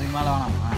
அதுக்கு மேலே வேணாமா